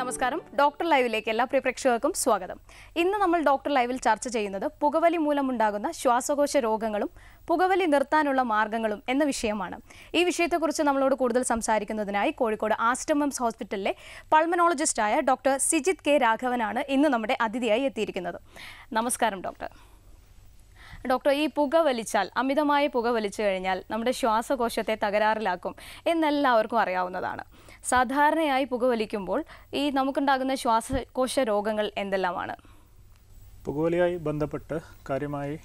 നമസ്കാരം. ഡോക്ടർ ലൈവിലേക്ക് എല്ലാ പ്രിയ പ്രേക്ഷകർക്കും സ്വാഗതം. ഇന്ന് നമ്മൾ ഡോക്ടർ ലൈവിൽ ചർച്ച ചെയ്യുന്നത് പുകവലി മൂലമുണ്ടാകുന്ന ശ്വാസകോശ രോഗങ്ങളും പുകവലി നിർത്താനുള്ള മാർഗങ്ങളും എന്ന വിഷയമാണ്. ഈ വിഷയത്തെക്കുറിച്ച് നമ്മളോട് കൂടുതൽ സംസാരിക്കുന്നതിനായി കോഴിക്കോട് ആസ്റ്റമംസ് ഹോസ്പിറ്റലിലെ പൾമനോളജിസ്റ്റായ ഡോക്ടർ സിജിത് കെ രാഘവനാണ് ഇന്ന് നമ്മുടെ അതിഥിയായി എത്തിയിരിക്കുന്നത്. നമസ്കാരം ഡോക്ടർ. ഡോക്ടർ ഈ പുക വലിച്ചാൽ അമിതമായ പുക വലിച്ചു കഴിഞ്ഞാൽ നമ്മുടെ ശ്വാസകോശത്തെ തകരാറിലാക്കും എന്നെല്ലാവർക്കും അറിയാവുന്നതാണ്. സാധാരണയായി പുക വലിക്കുമ്പോൾ ഈ നമുക്കുണ്ടാകുന്ന ശ്വാസകോശ രോഗങ്ങൾ എന്തെല്ലാമാണ്? പുകവലിയായി ബന്ധപ്പെട്ട് കാര്യമായി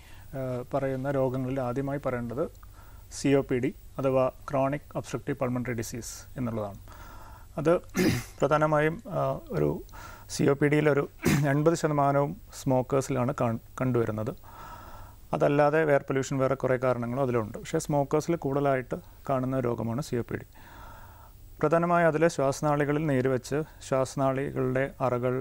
പറയുന്ന രോഗങ്ങളിൽ ആദ്യമായി പറയേണ്ടത് സി ഒ പി ഡി അഥവാ ക്രോണിക് ഒബ്സ്ട്രക്റ്റീവ് പൾമണറി ഡിസീസ് എന്നുള്ളതാണ്. അത് പ്രധാനമായും ഒരു സി ഒ പി ഡിയിൽ ഒരു എൺപത് ശതമാനവും സ്മോക്കേഴ്സിലാണ് കണ്ടുവരുന്നത്. അതല്ലാതെ എയർ പൊല്യൂഷൻ വേറെ കുറേ കാരണങ്ങളും അതിലുണ്ട്. പക്ഷേ സ്മോക്കേഴ്സിൽ കൂടുതലായിട്ട് കാണുന്ന രോഗമാണ് സി ഒ പി ഡി പ്രധാനമായും അതിലെ ശ്വാസനാളികളിൽ നീര് വെച്ച് ശ്വാസനാളികളുടെ അറകൾ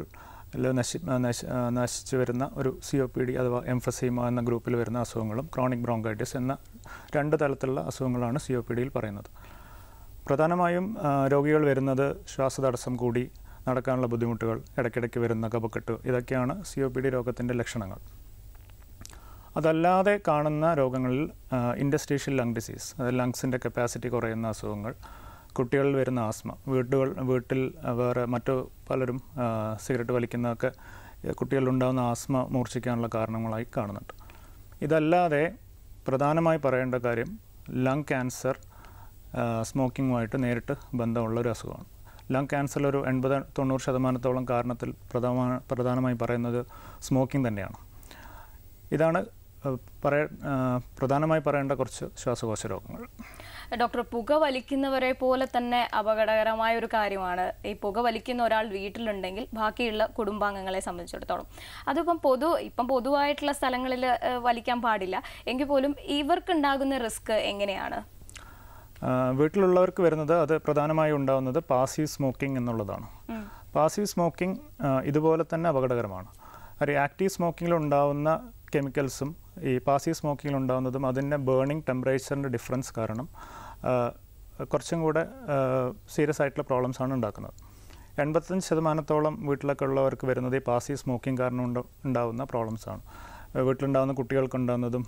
നശി നശി നശിച്ചു വരുന്ന ഒരു സി ഒ പി ഡി അഥവാ എംഫസീമ എന്ന ഗ്രൂപ്പിൽ വരുന്ന അസുഖങ്ങളും ക്രോണിക് ബ്രോങ്കൈറ്റിസ് എന്ന രണ്ട് തരത്തിലുള്ള അസുഖങ്ങളാണ് സി ഒ പി ഡിയിൽ പറയുന്നത്. പ്രധാനമായും രോഗികൾ വരുന്നത് ശ്വാസതടസ്സം കൂടി നടക്കാനുള്ള ബുദ്ധിമുട്ടുകൾ ഇടയ്ക്കിടയ്ക്ക് വരുന്ന കപക്കെട്ട് ഇതൊക്കെയാണ് സി ഒ പി ഡി രോഗത്തിന്റെ ലക്ഷണങ്ങൾ. അതല്ലാതെ കാണുന്ന രോഗങ്ങളിൽ ഇൻഡസ്ട്രീഷ്യൽ ലങ് ഡിസീസ് അതായത് ലങ്സിന്റെ കപ്പാസിറ്റി കുറയുന്ന അസുഖങ്ങൾ കുട്ടികളിൽ വരുന്ന ആസ്മ വീട്ടുകൾ വീട്ടിൽ വേറെ മറ്റു പലരും സിഗരറ്റ് വലിക്കുന്നതൊക്കെ കുട്ടികളിലുണ്ടാകുന്ന ആസ്മ മൂർച്ഛിക്കാനുള്ള കാരണങ്ങളായി കാണുന്നുണ്ട്. ഇതല്ലാതെ പ്രധാനമായി പറയേണ്ട കാര്യം ലങ് ക്യാൻസർ സ്മോക്കിങ്ങുമായിട്ട് നേരിട്ട് ബന്ധമുള്ള ഒരു അസുഖമാണ്. ലങ് ക്യാൻസറിൽ ഒരു എൺപത് തൊണ്ണൂറ് ശതമാനത്തോളം കാരണത്തിൽ പ്രധാന പ്രധാനമായി പറയുന്നത് സ്മോക്കിംഗ് തന്നെയാണ്. ഇതാണ് പറയ പ്രധാനമായി പറയേണ്ട കുറച്ച് ശ്വാസകോശ രോഗങ്ങൾ. ഡോക്ടർ പുക വലിക്കുന്നവരെ പോലെ തന്നെ അപകടകരമായ ഒരു കാര്യമാണ്. ഈ പുക വലിക്കുന്ന ഒരാൾ വീട്ടിലുണ്ടെങ്കിൽ ബാക്കിയുള്ള കുടുംബാംഗങ്ങളെ സംബന്ധിച്ചിടത്തോളം. അതിപ്പം പൊതു ഇപ്പം പൊതുവായിട്ടുള്ള സ്ഥലങ്ങളിൽ വലിക്കാൻ പാടില്ല. എങ്കിൽ പോലും ഇവർക്കുണ്ടാകുന്ന റിസ്ക് എങ്ങനെയാണ്? വീട്ടിലുള്ളവർക്ക് വരുന്നത് അത് പ്രധാനമായി ഉണ്ടാകുന്നത് പാസീവ് സ്മോക്കിംഗ് എന്നുള്ളതാണ്. പാസീവ് സ്മോക്കിംഗ് ഇതുപോലെ തന്നെ അപകടകരമാണ്. ഒരു ആക്റ്റീവ് സ്മോക്കിങ്ങിൽ ഉണ്ടാകുന്ന കെമിക്കൽസും ഈ പാസി സ്മോക്കിങ്ങിൽ ഉണ്ടാകുന്നതും അതിന്റെ ബേണിംഗ് ടെമ്പറേച്ചറിന്റെ ഡിഫറൻസ് കാരണം കുറച്ചും കൂടെ സീരിയസ് ആയിട്ടുള്ള പ്രോബ്ലംസ് ആണ് ഉണ്ടാക്കുന്നത്. എൺപത്തഞ്ച് ശതമാനത്തോളം വീട്ടിലൊക്കെ ഉള്ളവർക്ക് വരുന്നത് ഈ പാസി സ്മോക്കിംഗ് കാരണം ഉണ്ട- ഉണ്ടാകുന്ന പ്രോബ്ലംസ് ആണ്. വീട്ടിലുണ്ടാകുന്ന കുട്ടികൾക്കുണ്ടാകുന്നതും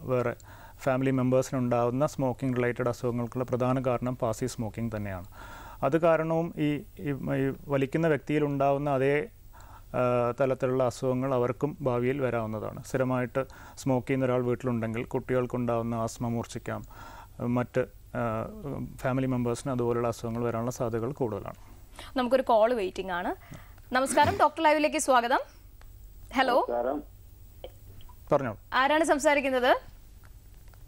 വേറെ ഫാമിലി മെമ്പേഴ്സിനുണ്ടാകുന്ന സ്മോക്കിംഗ് റിലേറ്റഡ് അസുഖങ്ങൾക്കുള്ള പ്രധാന കാരണം പാസി സ്മോക്കിംഗ് തന്നെയാണ്. അത് കാരണവും ഈ വലിക്കുന്ന വ്യക്തിയിൽ ഉണ്ടാകുന്ന അതേ തലത്തിലുള്ള അസുഖങ്ങൾ അവർക്കും ഭാവിയിൽ വരാവുന്നതാണ്. സ്ഥിരമായിട്ട് സ്മോക്ക് ചെയ്യുന്ന ഒരാൾ വീട്ടിലുണ്ടെങ്കിൽ കുട്ടികൾക്കുണ്ടാകുന്ന ആസ്മ മൂർച്ഛിക്കാം. മറ്റ് ഫാമിലി മെമ്പേഴ്സിന് അതുപോലുള്ള അസുഖങ്ങൾ വരാനുള്ള സാധ്യതകൾ കൂടുതലാണ്. നമുക്കൊരു കോൾ വെയിറ്റിംഗ് ആണ്. നമസ്കാരം ഡോക്ടർ ലൈവിലേക്ക് സ്വാഗതം. ഹലോ. പറഞ്ഞോ ആരാണ് സംസാരിക്കുന്നത്?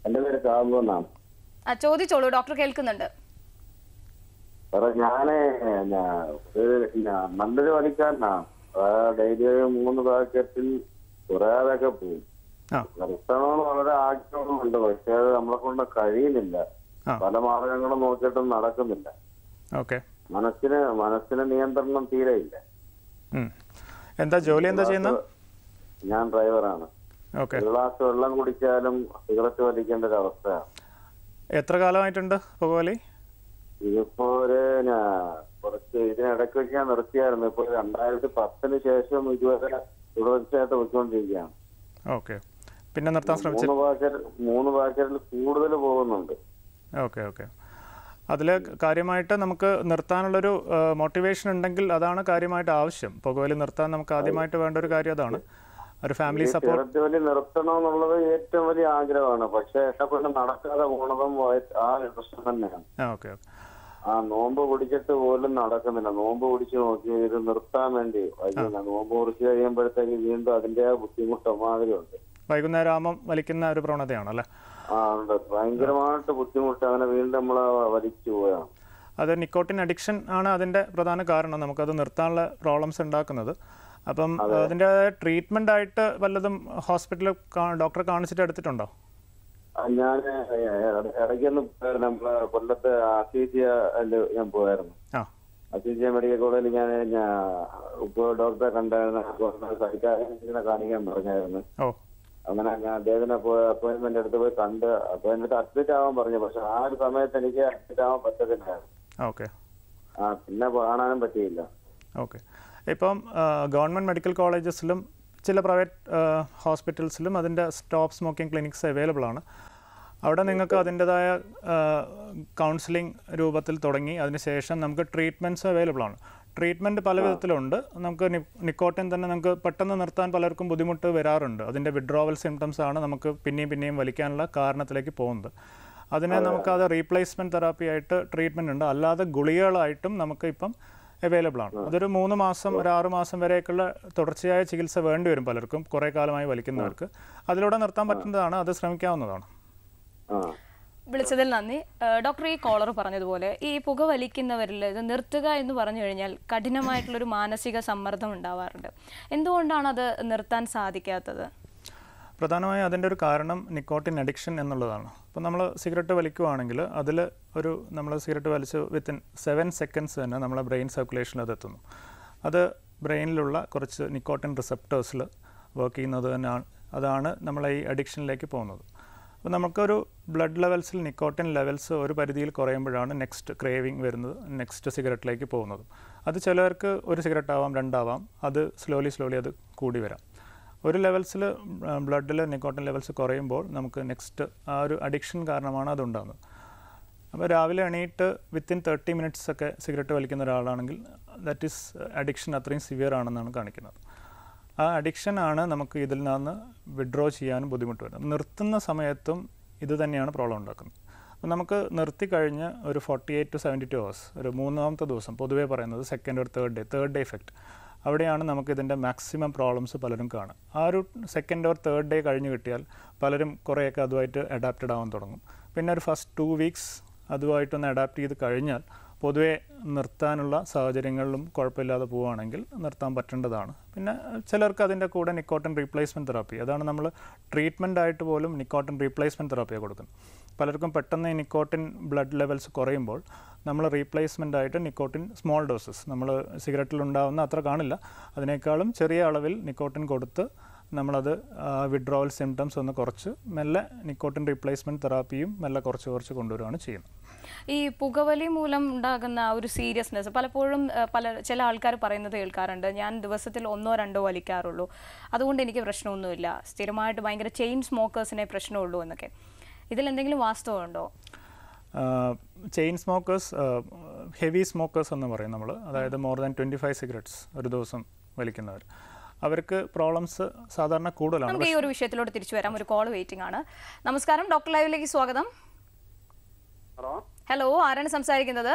എന്റെ പേര് കാബു എന്നാണ്. ആ ചോദിച്ചോളൂ ഡോക്ടർ കേൾക്കുന്നുണ്ട്. സാറേ ഞാൻ നല്ലൊരു ഒരു വലിക്കാരനാണ് ഡെയിലി മൂന്ന് പാക്കറ്റിൽ കുറയാതൊക്കെ പോകും ആ. നിർത്തണമെന്ന് വളരെ ആഗ്രഹമുണ്ട് പക്ഷെ അത് നമ്മളെ കൊണ്ട് കഴിയുന്നില്ല. ആ. പല മാർഗങ്ങളും നോക്കിയിട്ടും നടക്കുന്നില്ല. ഓക്കെ. മനസ്സിന് മനസ്സിന് നിയന്ത്രണം തീരെ ഇല്ല. എന്താ ജോലി എന്താ ചെയ്യുന്നത് ഞാൻ ഡ്രൈവറാണ്. ഒരു ഗ്ലാസ് വെള്ളം കുടിച്ചാലും സിഗരറ്റ് വലിക്കേണ്ട ഒരു അവസ്ഥയാണ്. എത്ര കാലമായിട്ടുണ്ട് പുകവലി? ഇതിപ്പോ ഒരു കുറച്ച് ഇതിനിടയ്ക്ക് വെച്ച് ഞാൻ നിർത്തിയായിരുന്നു. ഇപ്പോൾ രണ്ടായിരത്തി പത്തിന് ശേഷം ഇതുവരെ തുടർച്ചയായിട്ട് വെച്ചുകൊണ്ടിരിക്കുകയാണ് ഓക്കെ. പിന്നെ നിർത്താൻ ശ്രമിച്ചു മൂന്ന് പാക്കറ്റ് മൂന്ന് പാക്കറ്റിൽ കൂടുതൽ പോകുന്നുണ്ട്. Okay okay. അതിൽ കാര്യമായിട്ട് നമുക്ക് നിർത്താനുള്ളൊരു മോട്ടിവേഷൻ ഉണ്ടെങ്കിൽ അതാണ് കാര്യമായിട്ട് ആവശ്യം. പുകവലി നിർത്താൻ നമുക്ക് ആദ്യമായിട്ട് വേണ്ട ഒരു കാര്യം അതാണ്. ഒരു ഫാമിലി സപ്പോർട്ട് സിഗരറ്റ് വലി നിർത്തണം എന്നുള്ളത് ഏറ്റവും വലിയ ആഗ്രഹമാണ്. പക്ഷേ എന്നെ നടക്കാതെ പോണതും ആ ഇൻട്രസ്റ്റ് പ്രശ്നം തന്നെയാണ്. Okay okay. ആ നോമ്പ് പിടിച്ചിട്ട് പോലും നടക്കുന്നില്ല. നോമ്പ് പിടിച്ച് നോക്കി ഇത് നിർത്താൻ വേണ്ടി വൈകുന്ന നോമ്പ് കുറിച്ച് കഴിയുമ്പോഴത്തേക്ക് വീണ്ടും അതിന്റെ ബുദ്ധിമുട്ട് മാതിരി ഉണ്ട്. വൈകുന്നേരം ആകുമ്പം വലിക്കുന്ന ഒരു പ്രവണതയാണല്ലേ ആ ഉണ്ട്. ഭയങ്കരമായിട്ട് ബുദ്ധിമുട്ട് അങ്ങനെ വീണ്ടും നമ്മൾ വലിച്ചു പോയാണ് അത് നിക്കോട്ടിൻ അഡിക്ഷൻ ആണ് അതിന്റെ പ്രധാന കാരണം. നമുക്കത് നിർത്താനുള്ള പ്രോബ്ലംസ് ഉണ്ടാക്കുന്നത്. അപ്പം അതിന്റെ ട്രീറ്റ്മെന്റ് ആയിട്ട് വല്ലതും ഹോസ്പിറ്റലിൽ ഡോക്ടറെ കാണിച്ചിട്ട് എടുത്തിട്ടുണ്ടോ? ഞാൻ ഇടയ്ക്കൊന്ന് പോയായിരുന്നു. നമ്മളെ കൊല്ലത്ത് അസീസിയ ഞാൻ പോയായിരുന്നു. അസീസിയ മെഡിക്കൽ കോളേജിൽ ഞാൻ ഡോക്ടറെ കണ്ടായിരുന്നു. സഹിക്കാരനെ കാണിക്കാൻ പറഞ്ഞായിരുന്നു. അങ്ങനെ ഞാൻ അദ്ദേഹത്തിന് അപ്പോയിന്റ്മെന്റ് എടുത്ത് പോയി കണ്ട് അപ്പോയിന്റ്മെന്റ് എന്നിട്ട് അഡ്മിറ്റ് ആവാൻ പറഞ്ഞു. പക്ഷെ ആ ഒരു സമയത്ത് എനിക്ക് അഡ്മിറ്റ് ആവാൻ പറ്റത്തില്ലായിരുന്നു. ഓക്കെ. ആ പിന്നെ കാണാനും പറ്റിയില്ല. ഓക്കെ. ഇപ്പം ഗവൺമെന്റ് മെഡിക്കൽ കോളേജസിലും ചില പ്രൈവറ്റ് ഹോസ്പിറ്റൽസിലും അതിന്റെ സ്റ്റോപ്പ് സ്മോക്കിംഗ് ക്ലിനിക്സ് അവൈലബിൾ ആണ്. അവിടെ നിങ്ങൾക്ക് അതിന്റെതായ കൗൺസിലിംഗ് രൂപത്തിൽ തുടങ്ങി അതിനുശേഷം നമുക്ക് ട്രീറ്റ്മെന്റ്സ് അവൈലബിൾ ആണ്. ട്രീറ്റ്മെന്റ് പല വിധത്തിലുണ്ട്. നമുക്ക് നിക്കോട്ടിൻ തന്നെ നമുക്ക് പെട്ടെന്ന് നിർത്താൻ പലർക്കും ബുദ്ധിമുട്ട് വരാറുണ്ട്. അതിന്റെ വിഡ്രോവൽ സിംറ്റംസ് ആണ് നമുക്ക് പിന്നെയും പിന്നെയും വലിക്കാനുള്ള കാരണത്തിലേക്ക് പോകുന്നത്. അതിനെ നമുക്കത് റീപ്ലേസ്മെന്റ് തെറാപ്പി ആയിട്ട് ട്രീറ്റ്മെന്റ് ഉണ്ട്. അല്ലാതെ ഗുളികകളായിട്ടും നമുക്ക് ഇപ്പം അവൈലബിൾ ആണ്. അതൊരു മൂന്ന് മാസം ഒരു ആറ് മാസം വരെയൊക്കെയുള്ള തുടർച്ചയായ ചികിത്സ വേണ്ടി വരും പലർക്കും കുറേ കാലമായി വലിക്കുന്നവർക്ക്. അതിലൂടെ നിർത്താൻ പറ്റുന്നതാണ് അത് ശ്രമിക്കാവുന്നതാണ്. വിളിച്ചതിൽ നന്ദി. ഡോക്ടർ ഈ കോളർ പറഞ്ഞതുപോലെ ഈ പുക വലിക്കുന്നവരിൽ ഇത് നിർത്തുക എന്ന് പറഞ്ഞു കഴിഞ്ഞാൽ കഠിനമായിട്ടുള്ളൊരു മാനസിക സമ്മർദ്ദം ഉണ്ടാവാറുണ്ട്. എന്തുകൊണ്ടാണ് അത് നിർത്താൻ സാധിക്കാത്തത്? പ്രധാനമായും അതിന്റെ ഒരു കാരണം നിക്കോട്ടിൻ അഡിക്ഷൻ എന്നുള്ളതാണ്. അപ്പോൾ നമ്മൾ സിഗരറ്റ് വലിക്കുവാണെങ്കിൽ അതിൽ ഒരു നമ്മൾ സിഗരറ്റ് വലിച്ച് വിത്തിൻ സെവൻ സെക്കൻഡ്സ് തന്നെ നമ്മളെ ബ്രെയിൻ സർക്കുലേഷനിൽ അതെത്തുന്നു അത് ബ്രെയിനിലുള്ള കുറച്ച് നിക്കോട്ടിൻ റിസപ്റ്റേഴ്സിൽ വർക്ക് ചെയ്യുന്നത് തന്നെയാണ് അതാണ് നമ്മളെ ഈ അഡിക്ഷനിലേക്ക് പോകുന്നത്. അപ്പോൾ നമുക്കൊരു ബ്ലഡ് ലെവൽസിൽ നിക്കോട്ടിൻ ലെവൽസ് ഒരു പരിധിയിൽ കുറയുമ്പോഴാണ് നെക്സ്റ്റ് ക്രേവിങ് വരുന്നത് നെക്സ്റ്റ് സിഗരറ്റിലേക്ക് പോകുന്നത്. അത് ചിലവർക്ക് ഒരു സിഗരറ്റ് ആവാം രണ്ടാവാം അത് സ്ലോലി സ്ലോലി അത് കൂടി വരാം. ഒരു ലെവൽസിൽ ബ്ലഡിൽ നിക്കോട്ടിൻ ലെവൽസ് കുറയുമ്പോൾ നമുക്ക് നെക്സ്റ്റ് ആ ഒരു അഡിക്ഷൻ കാരണമാണ് അതുണ്ടാകുന്നത് അപ്പോൾ രാവിലെ എണീറ്റ് വിത്തിൻ തേർട്ടി മിനിറ്റ്സ് ഒക്കെ സിഗരറ്റ് വലിക്കുന്ന ഒരാളാണെങ്കിൽ ദാറ്റ് ഈസ് അഡിക്ഷൻ അത്രയും സിവിയർ ആണെന്നാണ് കാണിക്കുന്നത്. ആ അഡിക്ഷൻ ആണ് നമുക്ക് ഇതിൽ നിന്ന് വിഡ്രോ ചെയ്യാനും ബുദ്ധിമുട്ട് വരുന്നത്. നിർത്തുന്ന സമയത്തും ഇത് തന്നെയാണ് പ്രോബ്ലം ഉണ്ടാക്കുന്നത്. അപ്പോൾ നമുക്ക് നിർത്തി കഴിഞ്ഞ് ഒരു forty eight to seventy two hours ഒരു മൂന്നാമത്തെ ദിവസം പൊതുവേ പറയുന്നത് സെക്കൻഡ് ഒരു third day third day effect അവിടെയാണ് നമുക്കിതിന്റെ മാക്സിമം പ്രോബ്ലംസ് പലരും കാണുക. ആ ഒരു സെക്കൻഡ് ഓർ തേർഡ് ഡേ കഴിഞ്ഞ് കിട്ടിയാൽ പലരും കുറേയൊക്കെ അതുമായിട്ട് അഡാപ്റ്റഡ് ആവാൻ തുടങ്ങും. പിന്നെ ഒരു ഫസ്റ്റ് ടു വീക്സ് അതുമായിട്ടൊന്ന് അഡാപ്റ്റ് ചെയ്ത് കഴിഞ്ഞാൽ പൊതുവേ നിർത്താനുള്ള സാഹചര്യങ്ങളിലും കുഴപ്പമില്ലാതെ പോവുകയാണെങ്കിൽ നിർത്താൻ പറ്റേണ്ടതാണ്. പിന്നെ ചിലർക്ക് അതിന്റെ കൂടെ നിക്കോട്ടിൻ റീപ്ലേസ്മെന്റ് തെറാപ്പി അതാണ് നമ്മൾ ട്രീറ്റ്മെന്റ് ആയിട്ട് പോലും നിക്കോട്ടിൻ റീപ്ലേസ്മെന്റ് തെറാപ്പിയാണ് കൊടുക്കുന്നത്. പലർക്കും പെട്ടെന്ന് ഈ നിക്കോട്ടിൻ ബ്ലഡ് ലെവൽസ് കുറയുമ്പോൾ നമ്മൾ റീപ്ലേസ്മെന്റ് ആയിട്ട് നിക്കോട്ടിൻ സ്മോൾ ഡോസസ് നമ്മൾ സിഗരറ്റിൽ ഉണ്ടാവുന്ന അത്ര കാണില്ല. അതിനേക്കാളും ചെറിയ അളവിൽ നിക്കോട്ടിൻ കൊടുത്ത് നമ്മളത് വിഡ്രോവൽ സിംറ്റംസ് ഒന്ന് കുറച്ച് മെല്ലെ നിക്കോട്ടിൻ റീപ്ലേസ്മെന്റ് തെറാപ്പിയും മെല്ലെ കുറച്ച് കുറച്ച് കൊണ്ടുവരികയാണ് ചെയ്യുന്നത്. ഈ പുകവലി മൂലം ഉണ്ടാകുന്ന ഒരു സീരിയസ്നെസ് പലപ്പോഴും പല ചില ആൾക്കാർ പറയുന്നത് കേൾക്കാറുണ്ട്. ഞാൻ ദിവസത്തിൽ ഒന്നോ രണ്ടോ വലിക്കാറുള്ളൂ. അതുകൊണ്ട് എനിക്ക് പ്രശ്നമൊന്നുമില്ല. സ്ഥിരമായിട്ട് ഭയങ്കര ചെയിൻ സ്മോക്കേഴ്സിനെ പ്രശ്നമുള്ളൂ എന്നൊക്കെ. ഇതിൽ എന്തെങ്കിലും വാസ്തവമുണ്ടോ? ചെയിൻ സ്മോക്കേഴ്സ് ഹെവി സ്മോക്കേഴ്സ് എന്ന് പറയും നമ്മൾ അതായത് more than twenty five cigarettes ഒരു ദിവസം വലിക്കുന്നവർ അവർക്ക് പ്രോബ്ലംസ് സാധാരണ കൂടുതലാണ്. നമുക്ക് ഈ ഒരു വിഷയത്തിലോട്ട് തിരിച്ചു വരാം. ഒരു കോൾ വെയിറ്റിംഗ് ആണ്. നമസ്കാരം. ഡോക്ടർ ലൈവിലേക്ക് സ്വാഗതം. ഹലോ. ഹലോ ആരാണ് സംസാരിക്കുന്നത്?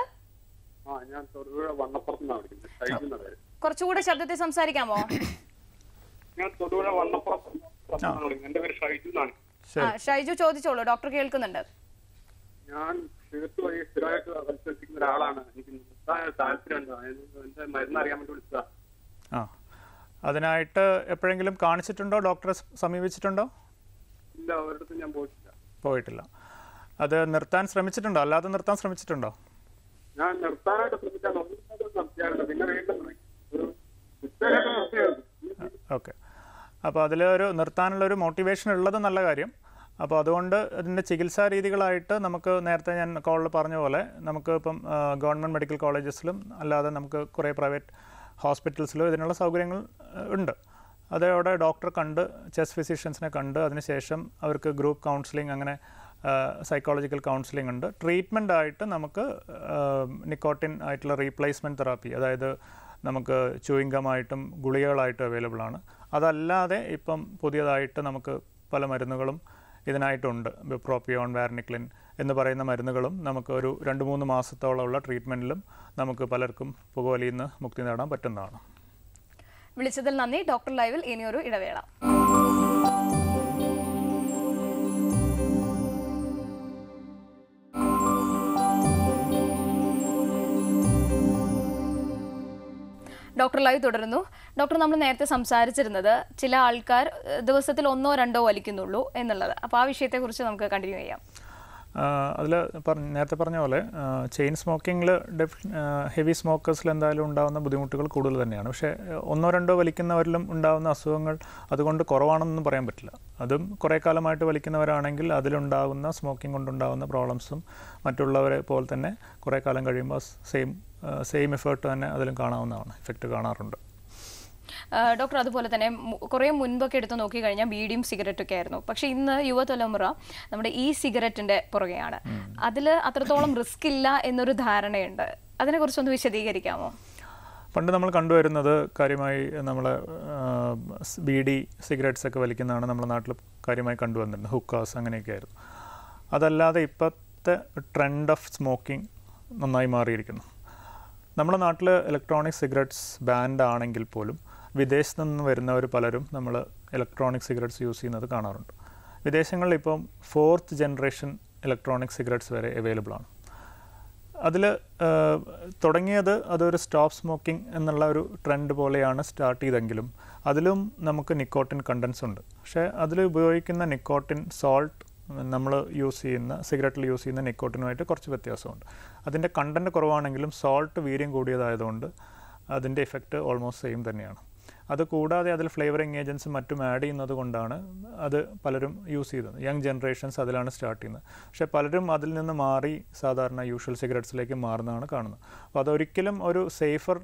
കുറച്ചുകൂടെ ശബ്ദത്തിൽ സംസാരിക്കാമോ? ഷൈജു ചോദിച്ചോളൂ ഡോക്ടർ കേൾക്കുന്നുണ്ട്. ഞാൻ സിഗരറ്റ് വഴി സ്ഥിരമായിട്ട് മത്സരിക്കുന്ന ഒരാളാണ്. എനിക്ക് നിർത്താൻ താല്പര്യമുണ്ട്. അതായത് എന്റെ മരുന്ന് അറിയാൻ വേണ്ടി വിളിച്ചതാ. അതിനായിട്ട് എപ്പോഴെങ്കിലും കാണിച്ചിട്ടുണ്ടോ? ഡോക്ടറെ സമീപിച്ചിട്ടുണ്ടോ? ഇല്ല ഒരിടത്തും ഞാൻ പോയിട്ടില്ല. പോയിട്ടില്ല. അത് നിർത്താൻ ശ്രമിച്ചിട്ടുണ്ടോ? അല്ലാതെ നിർത്താൻ ശ്രമിച്ചിട്ടുണ്ടോ? ഞാൻ നിർത്താനായിട്ട് ശ്രമിച്ചാൽ ഒന്നും പിന്നെ വീണ്ടും ഓക്കെ. അപ്പോൾ അതിൽ ഒരു നിർത്താനുള്ള ഒരു മോട്ടിവേഷൻ ഉള്ളത് നല്ല കാര്യം. അപ്പോൾ അതുകൊണ്ട് അതിന്റെ ചികിത്സാ രീതികളായിട്ട് നമുക്ക് നേരത്തെ ഞാൻ കോളിൽ പറഞ്ഞ പോലെ നമുക്ക് ഇപ്പം ഗവൺമെന്റ് മെഡിക്കൽ കോളേജസിലും അല്ലാതെ നമുക്ക് കുറേ പ്രൈവറ്റ് ഹോസ്പിറ്റൽസിലും ഇതിനുള്ള സൗകര്യങ്ങൾ ഉണ്ട്. അതോടെ ഡോക്ടറെ കണ്ട് ചെസ്റ്റ് ഫിസിഷ്യൻസിനെ കണ്ട് അതിനുശേഷം അവർക്ക് ഗ്രൂപ്പ് കൗൺസിലിംഗ് അങ്ങനെ സൈക്കോളജിക്കൽ കൗൺസിലിംഗ് ഉണ്ട്. ട്രീറ്റ്മെന്റ് ആയിട്ട് നമുക്ക് നിക്കോട്ടിൻ ആയിട്ടുള്ള റീപ്ലേസ്മെന്റ് തെറാപ്പി അതായത് നമുക്ക് ചൂയിങ്കമായിട്ടും ഗുളികകളായിട്ടും അവൈലബിൾ ആണ്. അതല്ലാതെ ഇപ്പം പുതിയതായിട്ട് നമുക്ക് പല മരുന്നുകളും ഇതിനായിട്ടുണ്ട്. ബിപ്രോപ്പിയോൺ വാർണിക്ലിൻ എന്ന് പറയുന്ന മരുന്നുകളും നമുക്ക് ഒരു രണ്ട് മൂന്ന് മാസത്തോളമുള്ള ട്രീറ്റ്മെന്റിലും നമുക്ക് പലർക്കും പുകവലിയിൽ നിന്ന് മുക്തി നേടാൻ പറ്റുന്നതാണ്. വിളിച്ചതിൽ നന്ദി. ഡോക്ടർ ലൈവിൽ ഇനിയൊരു ഇടവേള. ഡോക്ടർ ലൈവ് തുടരുന്നു. ഡോക്ടർ നമ്മൾ നേരത്തെ സംസാരിച്ചിരുന്നത് ചില ആൾക്കാർ ദിവസത്തിൽ ഒന്നോ രണ്ടോ വലിക്കുന്നുള്ളൂ എന്നുള്ളത്. അപ്പോൾ ആ വിഷയത്തെക്കുറിച്ച് നമുക്ക് കണ്ടിന്യൂ ചെയ്യാം. അതിൽ പറഞ്ഞ നേരത്തെ പറഞ്ഞ പോലെ ചെയിൻ സ്മോക്കിങ്ങിൽ ഡെഫ് ഹെവി സ്മോക്കേഴ്സിൽ എന്തായാലും ഉണ്ടാകുന്ന ബുദ്ധിമുട്ടുകൾ കൂടുതൽ തന്നെയാണ്. പക്ഷേ ഒന്നോ രണ്ടോ വലിക്കുന്നവരിലും ഉണ്ടാകുന്ന അസുഖങ്ങൾ അതുകൊണ്ട് കുറവാണെന്നൊന്നും പറയാൻ പറ്റില്ല. അതും കുറേ കാലമായിട്ട് വലിക്കുന്നവരാണെങ്കിൽ അതിലുണ്ടാകുന്ന സ്മോക്കിംഗ് കൊണ്ടുണ്ടാകുന്ന പ്രോബ്ലംസും മറ്റുള്ളവരെ പോലെ തന്നെ കുറേ കാലം കഴിയുമ്പോൾ സെയിം സെയിം എഫേർട്ട് തന്നെ അതിലും കാണാവുന്നതാണ്. ഇഫക്റ്റ് കാണാറുണ്ട്. ഡോക്ടർ അതുപോലെ തന്നെ കുറേ മുൻപൊക്കെ എടുത്ത് നോക്കിക്കഴിഞ്ഞാൽ ബീഡിയും സിഗരറ്റൊക്കെ ആയിരുന്നു. പക്ഷേ ഇന്ന് യുവതലമുറ നമ്മുടെ ഈ സിഗരറ്റിന്റെ പുറകെയാണ്. അതിൽ അത്രത്തോളം റിസ്ക് ഇല്ല എന്നൊരു ധാരണയുണ്ട്. അതിനെക്കുറിച്ചൊന്ന് വിശദീകരിക്കാമോ? പണ്ട് നമ്മൾ കണ്ടുവരുന്നത് കാര്യമായി നമ്മൾ ബീഡി സിഗരറ്റ്സ് ഒക്കെ വലിക്കുന്നതാണ് നമ്മുടെ നാട്ടിൽ കാര്യമായി കണ്ടുവന്നിരുന്നത്. ഹുക്കാസ് അങ്ങനെയൊക്കെ ആയിരുന്നു. അതല്ലാതെ ഇപ്പോഴത്തെ ട്രെൻഡ് ഓഫ് സ്മോക്കിംഗ് നന്നായി മാറിയിരിക്കുന്നു. നമ്മുടെ നാട്ടിൽ ഇലക്ട്രോണിക് സിഗരറ്റ്സ് ബാൻഡ് ആണെങ്കിൽ പോലും വിദേശത്ത് നിന്ന് വരുന്നവർ പലരും നമ്മൾ ഇലക്ട്രോണിക് സിഗരറ്റ്സ് യൂസ് ചെയ്യുന്നത് കാണാറുണ്ട്. വിദേശങ്ങളിൽ ഇപ്പം ഫോർത്ത് ജനറേഷൻ ഇലക്ട്രോണിക് സിഗരറ്റ്സ് വരെ അവൈലബിൾ ആണ്. അതിൽ തുടങ്ങിയത് അതൊരു സ്റ്റോപ്പ് സ്മോക്കിംഗ് എന്നുള്ള ഒരു ട്രെൻഡ് പോലെയാണ് സ്റ്റാർട്ട് ചെയ്തെങ്കിലും അതിലും നമുക്ക് നിക്കോട്ടിൻ കണ്ടൻസ് ഉണ്ട്. പക്ഷേ അതിൽ ഉപയോഗിക്കുന്ന നിക്കോട്ടിൻ സോൾട്ട് നമ്മൾ യൂസ് ചെയ്യുന്ന സിഗരറ്റിൽ യൂസ് ചെയ്യുന്ന നിക്കോട്ടിനുമായിട്ട് കുറച്ച് വ്യത്യാസമുണ്ട്. അതിന്റെ കണ്ടന്റ് കുറവാണെങ്കിലും സോൾട്ട് വീര്യം കൂടിയതായതുകൊണ്ട് അതിന്റെ ഇഫക്റ്റ് ഓൾമോസ്റ്റ് സെയിം തന്നെയാണ്. അത് കൂടാതെ അതിൽ ഫ്ലേവറിങ് ഏജൻസും മറ്റും ആഡ് ചെയ്യുന്നത് കൊണ്ടാണ് അത് പലരും യൂസ് ചെയ്തത്. യങ് ജനറേഷൻസ് അതിലാണ് സ്റ്റാർട്ട് ചെയ്യുന്നത്. പക്ഷേ പലരും അതിൽ നിന്ന് മാറി സാധാരണ യൂഷ്വൽ സിഗരറ്റ്സിലേക്ക് മാറുന്നതാണ് കാണുന്നത്. അപ്പോൾ അതൊരിക്കലും ഒരു സേഫർ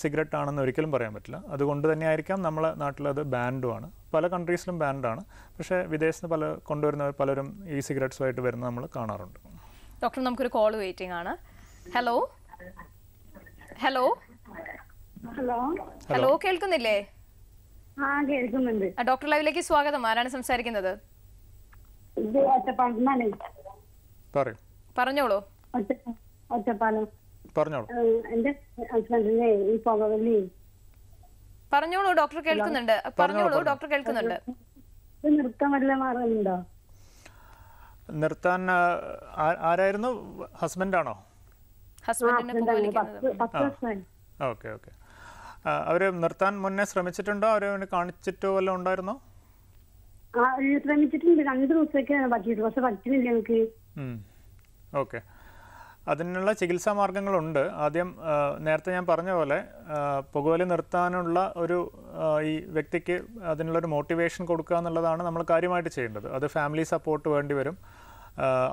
സിഗരറ്റ് ആണെന്ന് ഒരിക്കലും പറയാൻ പറ്റില്ല. അതുകൊണ്ട് തന്നെ ആയിരിക്കാം നമ്മളെ നാട്ടിലത് ബാൻഡുമാണ്. പല കൺട്രീസിലും ബാൻഡാണ്. പക്ഷേ വിദേശത്ത് പല കൊണ്ടുവരുന്നവർ പലരും ഈ സിഗരറ്റ്സുമായിട്ട് വരുന്നത് നമ്മൾ കാണാറുണ്ട്. ഡോക്ടർ നമുക്കൊരു കോൾ വെയിറ്റിംഗ് ആണ് ഹലോ? ഹലോ? Hello hello? കേൾക്കുന്നില്ലേ? ആ കേൾക്കുന്നുണ്ട്. ഡോക്ടർ ലൈവിലേക്ക് സ്വാഗതം. ആരാണ് സംസാരിക്കുന്നത്? പറയൂ. പറഞ്ഞോളൂ. ഒറ്റ ഒറ്റപ്പാലം. പറഞ്ഞോളൂ. ഏഹ് എന്റെ ഹസ്ബൻഡിനെ ഈ പുകവലി. പറഞ്ഞോളൂ ഡോക്ടർ കേൾക്കുന്നുണ്ട്. പറഞ്ഞോളൂ ഡോക്ടർ കേൾക്കുന്നുണ്ട്. നിർത്താൻ വല്ല മാറുന്നുണ്ടോ നിർത്താൻ ആ, ആ- ആരായിരുന്നു? ഹസ്ബൻഡാണോ? Okay okay. അവർ നിർത്താൻ മുന്നേ ശ്രമിച്ചിട്ടുണ്ടോ? അവർ കാണിച്ചിട്ടോ വല്ലതും ഉണ്ടായിരുന്നോ? ശ്രമിച്ചിട്ടുണ്ട്. രണ്ട് ദിവസമൊക്കെ പറ്റിയിട്ട് പക്ഷെ പറ്റുന്നില്ല എനിക്ക് ഓക്കെ. അതിനുള്ള ചികിത്സാ മാർഗങ്ങളുണ്ട്. ആദ്യം നേരത്തെ ഞാൻ പറഞ്ഞ പോലെ പുകവലി നിർത്താനുള്ള ഒരു ഈ വ്യക്തിക്ക് അതിനുള്ളൊരു മോട്ടിവേഷൻ കൊടുക്കുക എന്നുള്ളതാണ് നമ്മൾ കാര്യമായിട്ട് ചെയ്യേണ്ടത്. അത് ഫാമിലി സപ്പോർട്ട് വേണ്ടി വരും.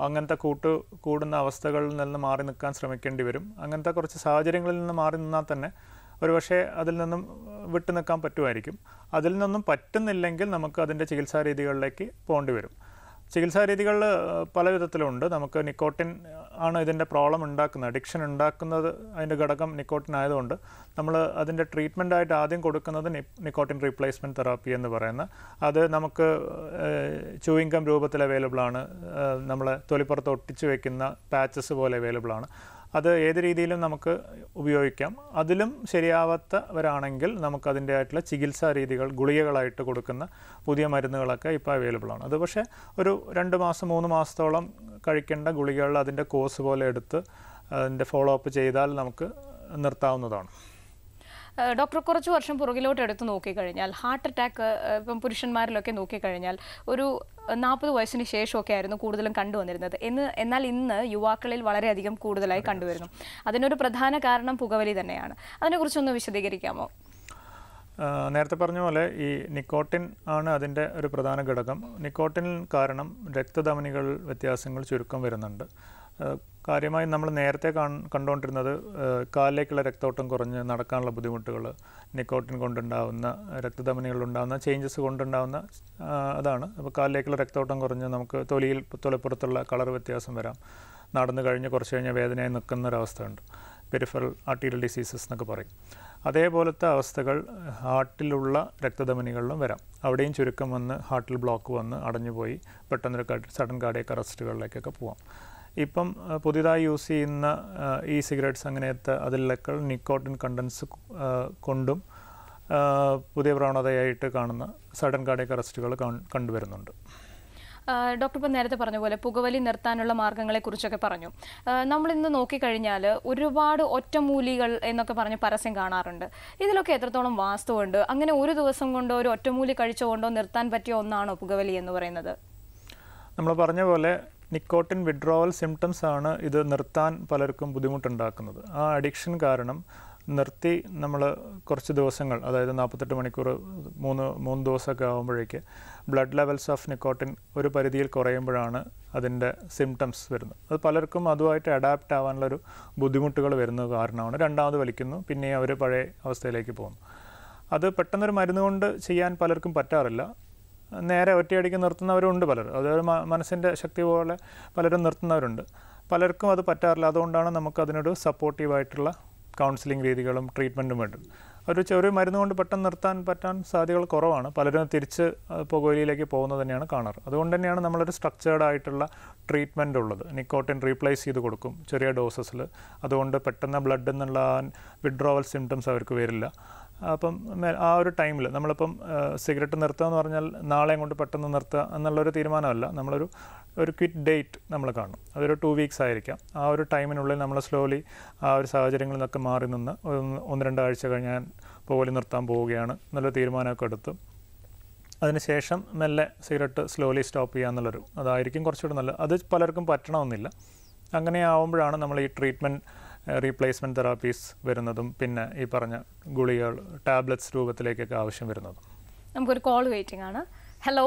അങ്ങനത്തെ കൂട്ട് കൂടുന്ന അവസ്ഥകളിൽ നിന്ന് മാറി നിൽക്കാൻ ശ്രമിക്കേണ്ടി വരും. അങ്ങനത്തെ കുറച്ച് സാഹചര്യങ്ങളിൽ നിന്ന് മാറി നിന്നാൽ തന്നെ ഒരുപക്ഷെ അതിൽ നിന്നും വിട്ടു നിൽക്കാൻ പറ്റുമായിരിക്കും. അതിൽ നിന്നും പറ്റുന്നില്ലെങ്കിൽ നമുക്ക് അതിന്റെ ചികിത്സാ രീതികളിലേക്ക് പോകേണ്ടി വരും. ചികിത്സാ രീതികൾ പല വിധത്തിലുണ്ട്. നമുക്ക് നിക്കോട്ടിൻ ആണ് ഇതിന്റെ പ്രോബ്ലം ഉണ്ടാക്കുന്നത്. അഡിക്ഷൻ ഉണ്ടാക്കുന്നത് അതിന്റെ ഘടകം നിക്കോട്ടിൻ ആയതുകൊണ്ട് നമ്മൾ അതിന്റെ ട്രീറ്റ്മെന്റ് ആയിട്ട് ആദ്യം കൊടുക്കുന്നത് നിക്കോട്ടിൻ റീപ്ലേസ്മെന്റ് തെറാപ്പി എന്ന് പറയുന്ന. അത് നമുക്ക് ചൂയിങ്കം രൂപത്തിൽ അവൈലബിൾ ആണ് നമ്മളെ തൊലിപ്പുറത്ത് ഒട്ടിച്ച് വെക്കുന്ന പാച്ചസ് പോലെ അവൈലബിൾ ആണ് അത് ഏത് രീതിയിലും നമുക്ക് ഉപയോഗിക്കാം. അതിലും ശരിയാവാത്തവരാണെങ്കിൽ നമുക്കതിന്റെ ആയിട്ടുള്ള ചികിത്സാ രീതികൾ ഗുളികകളായിട്ട് കൊടുക്കുന്ന പുതിയ മരുന്നുകളൊക്കെ ഇപ്പോൾ അവൈലബിൾ ആണ്. അത് പക്ഷേ ഒരു രണ്ട് മാസം മൂന്ന് മാസത്തോളം കഴിക്കേണ്ട ഗുളികകൾ അതിന്റെ കോഴ്സ് പോലെ എടുത്ത് അതിന്റെ ഫോളോ അപ്പ് ചെയ്താൽ നമുക്ക് നിർത്താവുന്നതാണ്. ഡോക്ടർ കുറച്ച് വർഷം പുറകിലോട്ട് എടുത്ത് നോക്കിക്കഴിഞ്ഞാൽ ഹാർട്ട് അറ്റാക്ക് ഇപ്പം പുരുഷന്മാരിലൊക്കെ നോക്കിക്കഴിഞ്ഞാൽ ഒരു നാൽപ്പത് വയസ്സിന് ശേഷമൊക്കെ ആയിരുന്നു കൂടുതലും കണ്ടുവന്നിരുന്നത്. എന്ന് എന്നാൽ ഇന്ന് യുവാക്കളിൽ വളരെയധികം കൂടുതലായി കണ്ടുവരുന്നു. അതിനൊരു പ്രധാന കാരണം പുകവലി തന്നെയാണ്. അതിനെക്കുറിച്ചൊന്ന് വിശദീകരിക്കാമോ? നേരത്തെ പറഞ്ഞ പോലെ ഈ നിക്കോട്ടിൻ ആണ് അതിന്റെ ഒരു പ്രധാന ഘടകം. നിക്കോട്ടിൻ കാരണം രക്തധമനികൾ വ്യത്യാസങ്ങൾ ചുരുക്കം വരുന്നുണ്ട്. കാര്യമായി നമ്മൾ നേരത്തെ കണ്ടുകൊണ്ടിരുന്നത് കാലിലേക്കുള്ള രക്തോട്ടം കുറഞ്ഞ് നടക്കാനുള്ള ബുദ്ധിമുട്ടുകൾ നിക്കോട്ടിൻ കൊണ്ടുണ്ടാവുന്ന രക്തധമനികളിലുണ്ടാകുന്ന ചേഞ്ചസ് കൊണ്ടുണ്ടാവുന്ന അതാണ്. അപ്പോൾ കാലിലേക്കുള്ള രക്തോട്ടം കുറഞ്ഞ് നമുക്ക് തൊലിയിൽ തൊലപ്പുറത്തുള്ള കളർ വ്യത്യാസം വരാം. നടന്നു കഴിഞ്ഞ് കുറച്ച് കഴിഞ്ഞാൽ വേദനയായി നിൽക്കുന്ന ഒരവസ്ഥയുണ്ട്. പെരിഫറൽ ആർട്ടീരിയൽ ഡിസീസസ് എന്നൊക്കെ പറയും. അതേപോലത്തെ അവസ്ഥകൾ ഹാർട്ടിലുള്ള രക്തധമനികളിലും വരാം. അവിടെയും ചുരുക്കം വന്ന് ഹാർട്ടിൽ ബ്ലോക്ക് വന്ന് അടഞ്ഞുപോയി പെട്ടെന്നൊരു സഡൻ കാർഡിയക് അറസ്റ്റുകളിലേക്കൊക്കെ പോവാം. ഇപ്പം പുതിയതായി യൂസ് ചെയ്യുന്ന ഇ ഈ സിഗരറ്റ്സ് അങ്ങനത്തെ അതിലൊക്കെ നിക്കോട്ടിൻ കണ്ടൻസ് കൊണ്ടും പുതിയ പ്രവണതയായിട്ട് കാണുന്ന സഡൻ കാർഡിയക് അറസ്റ്റുകൾ കണ്ടുവരുന്നുണ്ട്. ഡോക്ടർ ഇപ്പം നേരത്തെ പറഞ്ഞ പോലെ പുകവലി നിർത്താനുള്ള മാർഗങ്ങളെക്കുറിച്ചൊക്കെ പറഞ്ഞു. നമ്മളിന്ന് നോക്കിക്കഴിഞ്ഞാൽ ഒരുപാട് ഒറ്റമൂലികൾ എന്നൊക്കെ പറഞ്ഞ് പരസ്യം കാണാറുണ്ട്. ഇതിലൊക്കെ എത്രത്തോളം വാസ്തവമുണ്ട്? അങ്ങനെ ഒരു ദിവസം കൊണ്ടോ ഒരു ഒറ്റമൂലി കഴിച്ചുകൊണ്ടോ നിർത്താൻ പറ്റിയ ഒന്നാണോ പുകവലി എന്ന് പറയുന്നത്? നമ്മൾ പറഞ്ഞ പോലെ നിക്കോട്ടിൻ വിഡ്രോവൽ സിംറ്റംസ് ആണ് ഇത് നിർത്താൻ പലർക്കും ബുദ്ധിമുട്ടുണ്ടാക്കുന്നത്. ആ അഡിക്ഷൻ കാരണം നിർത്തി നമ്മൾ കുറച്ച് ദിവസങ്ങൾ അതായത് നാൽപ്പത്തെട്ട് മണിക്കൂർ മൂന്ന് മൂന്ന് ദിവസമൊക്കെ ആകുമ്പോഴേക്ക് ബ്ലഡ് ലെവൽസ് ഓഫ് നിക്കോട്ടിൻ ഒരു പരിധിയിൽ കുറയുമ്പോഴാണ് അതിന്റെ സിംറ്റംസ് വരുന്നത്. അത് പലർക്കും അതുമായിട്ട് അഡാപ്റ്റ് ആവാനുള്ളൊരു ബുദ്ധിമുട്ടുകൾ വരുന്നത് കാരണമാണ്. രണ്ടാമത് വലിക്കുന്നു പിന്നെ അവർ പഴയ അവസ്ഥയിലേക്ക് പോകുന്നു. അത് പെട്ടെന്നൊരു മരുന്ന് കൊണ്ട് ചെയ്യാൻ പലർക്കും പറ്റാറില്ല. നേരെ ഒറ്റയടിക്ക് നിർത്തുന്നവരുണ്ട് പലരും. അതൊരു മ- മനസ്സിന്റെ ശക്തി പോലെ പലരും നിർത്തുന്നവരുണ്ട്. പലർക്കും അത് പറ്റാറില്ല. അതുകൊണ്ടാണ് നമുക്ക് അതിനൊരു സപ്പോർട്ടീവായിട്ടുള്ള കൗൺസിലിംഗ് രീതികളും ട്രീറ്റ്മെന്റും വേണ്ടത്. ഒരു ചെറിയ മരുന്ന് കൊണ്ട് പെട്ടെന്ന് നിർത്താൻ പറ്റാൻ സാധ്യതകൾ കുറവാണ്. പലരും തിരിച്ച് പുകയിലേക്ക് പോകുന്നത് തന്നെയാണ് കാണാറ്. അതുകൊണ്ട് തന്നെയാണ് നമ്മളൊരു സ്ട്രക്ചേർഡ് ആയിട്ടുള്ള ട്രീറ്റ്മെന്റ് ഉള്ളത്. നിക്കോട്ടിൻ റീപ്ലേസ് ചെയ്ത് കൊടുക്കും ചെറിയ ഡോസസിൽ അതുകൊണ്ട് പെട്ടെന്ന് ബ്ലഡ് എന്നുള്ള വിഡ്രോവൽ സിംറ്റംസ് അവർക്ക് വരില്ല. അപ്പം ആ ഒരു ടൈമിൽ നമ്മളിപ്പം സിഗരറ്റ് നിർത്തുക എന്ന് പറഞ്ഞാൽ നാളെ കൊണ്ട് പെട്ടെന്ന് നിർത്തുക എന്നുള്ളൊരു തീരുമാനമല്ല. നമ്മളൊരു ഒരു ക്വിറ്റ് ഡേറ്റ് നമ്മൾ കാണും. അതൊരു ടു വീക്സ് ആയിരിക്കാം. ആ ഒരു ടൈമിനുള്ളിൽ നമ്മൾ സ്ലോലി ആ ഒരു സാഹചര്യങ്ങളിൽ നിന്നൊക്കെ മാറി നിന്ന് ഒന്ന് രണ്ട് രണ്ടാഴ്ച കഴിഞ്ഞാൽ ഞാൻ പോകലി നിർത്താൻ പോവുകയാണ് എന്നുള്ള തീരുമാനമൊക്കെ എടുത്ത്. അതിനുശേഷം മെല്ലെ സിഗരറ്റ് സ്ലോലി സ്റ്റോപ്പ് ചെയ്യുക എന്നുള്ളൊരു അതായിരിക്കും കുറച്ചുകൂടി നല്ലത്. അത് പലർക്കും പറ്റണമെന്നില്ല. അങ്ങനെ ആവുമ്പോഴാണ് നമ്മൾ ഈ ട്രീറ്റ്മെന്റ് റീപ്ലേസ്മെന്റ് തെറാപ്പീസ് വരുന്നതും പിന്നെ ഈ പറഞ്ഞ ഗുളികകൾ ടാബ്ലറ്റ്സ് രൂപത്തിലേക്കൊക്കെ ആവശ്യം വരുന്നതും. നമുക്കൊരു കോൾ വെയിറ്റിംഗ് ആണ്. ഹലോ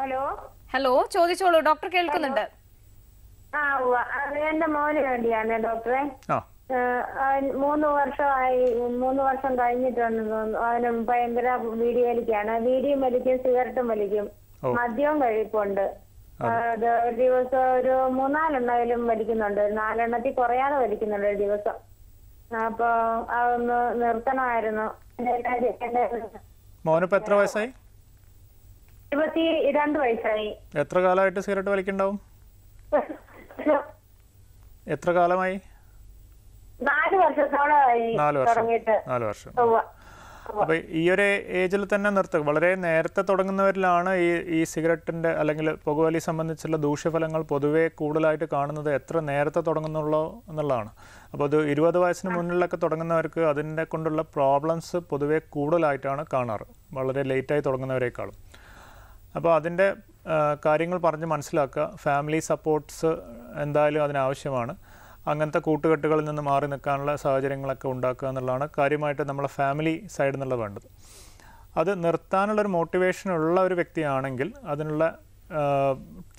ഹലോ ഹലോ ചോദിച്ചോളൂ. ഡോക്ടർ കേൾക്കുന്നുണ്ട്. എന്റെ മോന് വേണ്ടിയാണ് ഡോക്ടറെ ആ. മൂന്ന് വർഷമായി മൂന്ന് വർഷം കഴിഞ്ഞിട്ടുണ്ട് അവന് ഭയങ്കര വീഡിയോ വലിക്കാണ്. വീഡിയും വലിക്കും സിഗരറ്റും വലിക്കും. മദ്യവും കഴിപ്പുണ്ട്. ഒരു ദിവസം ഒരു മൂന്നാലെണ്ണയിലും വലിക്കുന്നുണ്ട്. നാലെണ്ണത്തിൽ കുറയാതെ വലിക്കുന്നുണ്ട് ഒരു ദിവസം. അപ്പൊ അതൊന്ന് നിർത്തണമായിരുന്നു. മോനിപ്പോ എത്ര വയസ്സായി? ഇരുപത്തി രണ്ട് വയസ്സായി. എത്ര കാലമായിട്ട് സിഗരറ്റ് വലിക്കുന്നുണ്ടാവും? എത്ര കാലമായി? നാല് വർഷത്തോളമായി നാല് വർഷം. നാല് വർഷം. അപ്പോൾ ഈ ഒരു ഏജിൽ തന്നെ നിർത്തുക. വളരെ നേരത്തെ തുടങ്ങുന്നവരിലാണ് ഈ ഈ സിഗരറ്റിന്റെ അല്ലെങ്കിൽ പുകവലി സംബന്ധിച്ചുള്ള ദൂഷ്യഫലങ്ങൾ പൊതുവെ കൂടുതലായിട്ട് കാണുന്നത് എത്ര നേരത്തെ തുടങ്ങുന്നുള്ളോ എന്നുള്ളതാണ്. അപ്പോൾ അത് ഇരുപത് വയസ്സിന് മുന്നിലൊക്കെ തുടങ്ങുന്നവർക്ക് അതിന്റെ കൊണ്ടുള്ള പ്രോബ്ലംസ് പൊതുവെ കൂടുതലായിട്ടാണ് കാണാറ്. വളരെ ലേറ്റായി തുടങ്ങുന്നവരെക്കാളും. അപ്പോൾ അതിന്റെ കാര്യങ്ങൾ പറഞ്ഞ് മനസ്സിലാക്കുക. ഫാമിലി സപ്പോർട്ട്സ് എന്തായാലും അതിനാവശ്യമാണ്. അങ്ങനത്തെ കൂട്ടുകെട്ടുകളിൽ നിന്ന് മാറി നിൽക്കാനുള്ള സാഹചര്യങ്ങളൊക്കെ ഉണ്ടാക്കുക എന്നുള്ളതാണ് കാര്യമായിട്ട് നമ്മളെ ഫാമിലി സൈഡിൽ നിന്നുള്ള വേണ്ടത്. അത് നിർത്താനുള്ളൊരു മോട്ടിവേഷൻ ഉള്ള ഒരു വ്യക്തിയാണെങ്കിൽ അതിനുള്ള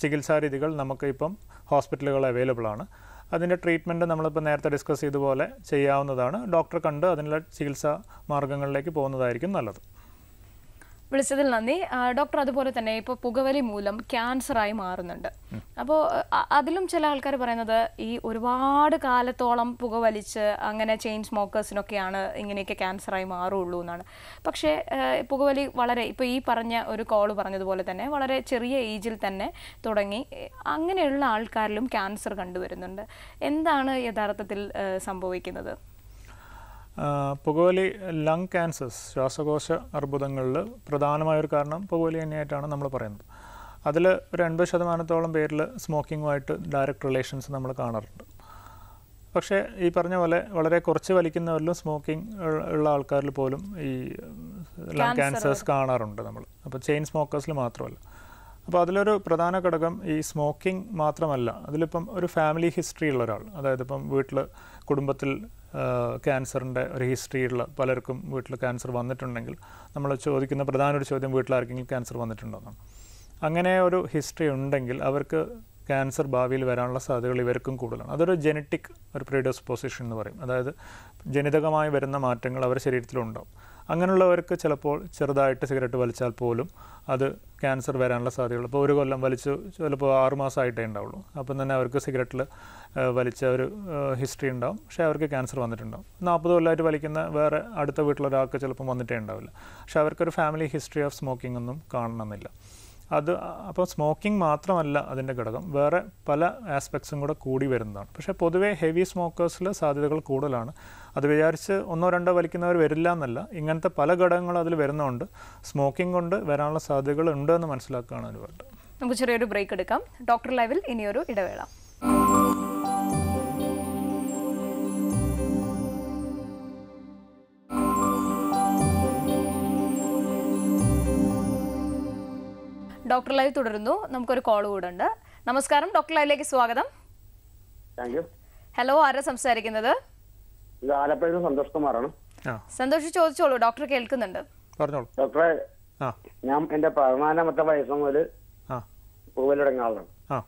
ചികിത്സാരീതികൾ ചികിത്സാ രീതികൾ നമുക്ക് ഇപ്പം ഹോസ്പിറ്റലുകൾ അവൈലബിൾ ആണ്. അതിന്റെ ട്രീറ്റ്മെന്റ് നമ്മളിപ്പോൾ നേരത്തെ ഡിസ്കസ് ചെയ്ത പോലെ ചെയ്യാവുന്നതാണ്. ഡോക്ടറെ കണ്ട് അതിനുള്ള ചികിത്സാ മാർഗങ്ങളിലേക്ക് പോകുന്നതായിരിക്കും നല്ലത്. വിളിച്ചതിൽ നന്ദി. ഡോക്ടർ അതുപോലെ തന്നെ ഇപ്പോൾ പുകവലി മൂലം ക്യാൻസറായി മാറുന്നുണ്ട്. അപ്പോൾ അതിലും ചില ആൾക്കാർ പറയുന്നത് ഈ ഒരുപാട് കാലത്തോളം പുകവലിച്ച് അങ്ങനെ ചെയിൻ സ്മോക്കേഴ്സിനൊക്കെയാണ് ഇങ്ങനെയൊക്കെ ക്യാൻസറായി മാറുള്ളൂ എന്നാണ്. പക്ഷേ പുകവലി വളരെ ഇപ്പോൾ ഈ പറഞ്ഞ ഒരു കോൾ പറഞ്ഞതുപോലെ തന്നെ വളരെ ചെറിയ ഏജിൽ തന്നെ തുടങ്ങി അങ്ങനെയുള്ള ആൾക്കാരിലും ക്യാൻസർ കണ്ടുവരുന്നുണ്ട്. എന്താണ് യഥാർത്ഥത്തിൽ സംഭവിക്കുന്നത്? പുകവലി ലങ് ക്യാൻസേഴ്സ് ശ്വാസകോശ അർബുദങ്ങളിൽ പ്രധാനമായൊരു കാരണം പുകവലി തന്നെയായിട്ടാണ് നമ്മൾ പറയുന്നത്. അതിൽ ഒരു എൺപത് ശതമാനത്തോളം പേരിൽ സ്മോക്കിങ്ങുമായിട്ട് ഡയറക്റ്റ് റിലേഷൻസ് നമ്മൾ കാണാറുണ്ട്. പക്ഷേ ഈ പറഞ്ഞ പോലെ വളരെ കുറച്ച് വലിക്കുന്നവരിലും സ്മോക്കിംഗ് ഉള്ള ആൾക്കാരിൽ പോലും ഈ ലങ് ക്യാൻസേഴ്സ് കാണാറുണ്ട് നമ്മൾ. അപ്പോൾ ചെയിൻ സ്മോക്കേഴ്സിൽ മാത്രമല്ല. അപ്പോൾ അതിലൊരു പ്രധാന ഘടകം ഈ സ്മോക്കിംഗ് മാത്രമല്ല. അതിലിപ്പം ഒരു ഫാമിലി ഹിസ്റ്ററി ഉള്ള ഒരാൾ അതായത് ഇപ്പം വീട്ടിൽ കുടുംബത്തിൽ ക്യാൻസറിന്റെ ഒരു ഹിസ്റ്ററിയുള്ള പലർക്കും വീട്ടിൽ ക്യാൻസർ വന്നിട്ടുണ്ടെങ്കിൽ നമ്മൾ ചോദിക്കുന്ന പ്രധാന ഒരു ചോദ്യം വീട്ടിൽ ആർക്കെങ്കിലും ക്യാൻസർ വന്നിട്ടുണ്ടോ എന്നാണ്. അങ്ങനെ ഒരു ഹിസ്റ്ററി ഉണ്ടെങ്കിൽ അവർക്ക് ക്യാൻസർ ഭാവിയിൽ വരാനുള്ള സാധ്യതകൾ ഇവർക്കും കൂടുതലാണ്. അതൊരു ജനറ്റിക് ഒരു പ്രീഡിസ്പോസിഷൻ എന്ന് പറയും. അതായത് ജനിതകമായി വരുന്ന മാറ്റങ്ങൾ അവരുടെ ശരീരത്തിലുണ്ടാവും. അങ്ങനെയുള്ളവർക്ക് ചിലപ്പോൾ ചെറുതായിട്ട് സിഗരറ്റ് വലിച്ചാൽ പോലും അത് ക്യാൻസർ വരാനുള്ള സാധ്യതയുള്ളൂ. ഇപ്പോൾ ഒരു കൊല്ലം വലിച്ച് ചിലപ്പോൾ ആറുമാസമായിട്ടേ ഉണ്ടാവുള്ളൂ. അപ്പം തന്നെ അവർക്ക് സിഗരറ്റിൽ വലിച്ച ഒരു ഹിസ്റ്ററി ഉണ്ടാവും. പക്ഷേ അവർക്ക് ക്യാൻസർ വന്നിട്ടുണ്ടാവും. നാൽപ്പത് കൊല്ലമായിട്ട് വലിക്കുന്ന വേറെ അടുത്ത വീട്ടിലൊരാൾക്ക് ചിലപ്പം വന്നിട്ടേ ഉണ്ടാവില്ല. പക്ഷേ അവർക്കൊരു ഫാമിലി ഹിസ്റ്ററി ഓഫ് സ്മോക്കിംഗ് ഒന്നും കാണണമെന്നില്ല. അത് അപ്പോൾ സ്മോക്കിംഗ് മാത്രമല്ല അതിന്റെ ഘടകം. വേറെ പല ആസ്പെക്ട്സും കൂടെ കൂടി വരുന്നതാണ്. പക്ഷേ പൊതുവേ ഹെവി സ്മോക്കേഴ്സിൽ സാധ്യതകൾ കൂടുതലാണ്. അത് വിചാരിച്ച് ഒന്നോ രണ്ടോ വലിക്കുന്നവർ വരില്ല എന്നല്ല. ഇങ്ങനത്തെ പല ഘടകങ്ങളും അതിൽ വരുന്നതുകൊണ്ട് സ്മോക്കിംഗ് കൊണ്ട് വരാനുള്ള സാധ്യതകൾ ഉണ്ട് എന്ന് മനസ്സിലാക്കുകയാണ് ഒരുപാട് നമുക്ക് ചെറിയൊരു ബ്രേക്ക് എടുക്കാം. ഡോക്ടർ ലൈവിൽ ഇനിയൊരു ഇടവേള. ഡോക്ടർ ലൈവ് തുടരുന്നു. നമുക്കൊരു കോൾ കൂടെ ഉണ്ട് നമസ്കാരം. ഡോക്ടർ ലൈവിലേക്ക് സ്വാഗതം. ഹലോ ആരാ സംസാരിക്കുന്നത്? ഇത് ആലപ്പുഴയിൽ സന്തോഷ് കുമാറാണ്. സന്തോഷ് ചോദിച്ചോളൂ ഡോക്ടർ കേൾക്കുന്നുണ്ട്. പറഞ്ഞോളൂ. ഡോക്ടറെ ആ. ഞാൻ എന്റെ പതിനാലാമത്തെ വയസ്സ് മുതൽ ആ. പൂവൽ തുടങ്ങിയ ആളാണ്. ആ.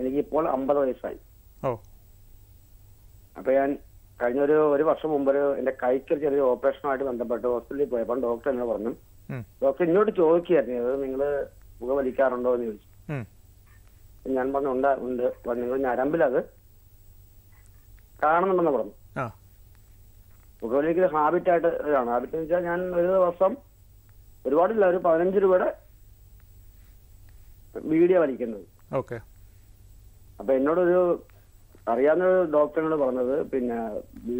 എനിക്ക് ഇപ്പോൾ അമ്പത് വയസ്സായി. ഓ. അപ്പൊ ഞാൻ കഴിഞ്ഞ ഒരു ഒരു വർഷം മുമ്പ് ഒരു എന്റെ കൈക്ക് ഒരു ചെറിയ ഓപ്പറേഷനുമായിട്ട് ബന്ധപ്പെട്ട് ഹോസ്പിറ്റലിൽ പോയപ്പോൾ ഡോക്ടർ എന്നെ പറഞ്ഞു ഡോക്ടർ ഇങ്ങോട്ട് ചോദിക്കുകയായിരുന്നു അത് നിങ്ങൾ പുക വലിക്കാറുണ്ടോ എന്ന് ചോദിച്ചു. ഞാൻ പറഞ്ഞു ഉണ്ട് ഉണ്ട്. നിങ്ങൾ ഞരമ്പിലത് കാണുന്നുണ്ടെന്ന് പറഞ്ഞു. ആ പുകവലിക്ക് ഹാബിറ്റ് ആയിട്ട് ഇതാണ്. ഹാബിറ്റ് എന്ന് വെച്ചാൽ ഞാൻ ഒരു ദിവസം ഒരുപാടില്ല ഒരു പതിനഞ്ച് രൂപയുടെ വീഡിയോ വലിക്കുന്നത്. ഓക്കെ. അപ്പൊ എന്നോടൊരു അറിയാവുന്ന ഒരു ഡോക്ടറിനോട് പറഞ്ഞത് പിന്നെ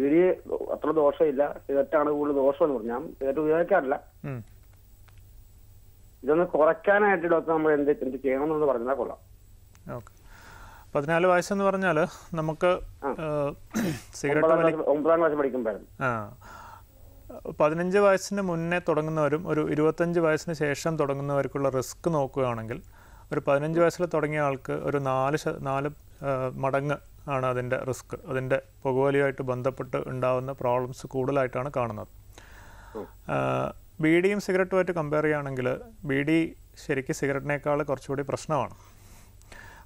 വീഡിയോ അത്ര ദോഷമില്ല സിഗരറ്റാണ് കൂടുതൽ ദോഷം എന്ന് പറഞ്ഞു. ഞാൻ സിഗരറ്റ് ഉപയോഗിക്കാറില്ല. ഇതൊന്ന് കുറയ്ക്കാനായിട്ട് ഡോക്ടർ നമ്മൾ എന്ത് എന്ത് ചെയ്യണം എന്നൊന്ന് പറഞ്ഞാൽ കൊള്ളാം. ഓക്കെ. പതിനാല് വയസ്സെന്ന് പറഞ്ഞാൽ നമുക്ക് സിഗരറ്റ് ഒമ്പതാം വലി ക്ലാസ് ഒമ്പതാം ആ. പതിനഞ്ച് വയസ്സിന് മുന്നേ തുടങ്ങുന്നവരും ഒരു ഇരുപത്തഞ്ച് വയസ്സിന് ശേഷം തുടങ്ങുന്നവർക്കുള്ള റിസ്ക് നോക്കുകയാണെങ്കിൽ ഒരു പതിനഞ്ച് വയസ്സിൽ തുടങ്ങിയ ആൾക്ക് ഒരു നാല് നാല് മടങ്ങ് ആണ് അതിന്റെ റിസ്ക്. അതിന്റെ പുകവലിയുമായിട്ട് ബന്ധപ്പെട്ട് ഉണ്ടാകുന്ന പ്രോബ്ലംസ് കൂടുതലായിട്ടാണ് കാണുന്നത്. ബീഡിയും സിഗരറ്റുമായിട്ട് കമ്പയർ ചെയ്യുകയാണെങ്കിൽ ബീഡി ശരിക്കും സിഗരറ്റിനേക്കാൾ കുറച്ചുകൂടി പ്രശ്നമാണ്.